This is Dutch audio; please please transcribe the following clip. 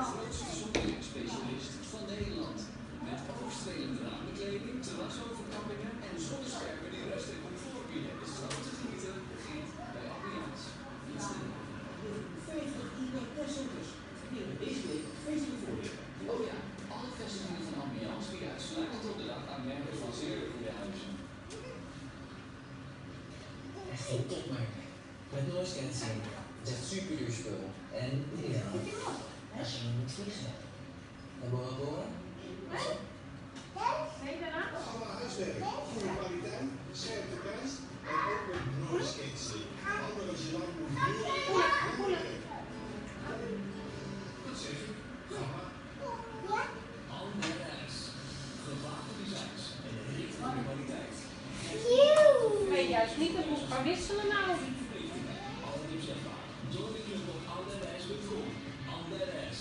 de grootste zonlichtspecialist van Nederland. Met oogstrelende raambekleding, terrasoverkappingen en zonneschermen die rust en comfort bieden. Is grote genieten begint bij Allianz. Niet sneller. 50 IPK-testcenters. Hier in deze week. Oh ja, alle vestigingen van Allianz bieden uitsluitend op de dag aan van zeer goede huizen. Echt geen topmerken. Met noise cancelling. Het is echt super duur spul. En ideaal. Vliegen. En Bora Bora? Allemaal huiswerk, goede kwaliteit, scherpe prijs en ook met noise. Anders lang moet huren, Wat zeg je? Ga maar. Almerijs. Gewaagde designs en heel goede kwaliteit. Nee, juist niet een boek gaan wisselen nou. Alle tips en vragen. Door de club op alderijs.com. Alderijs.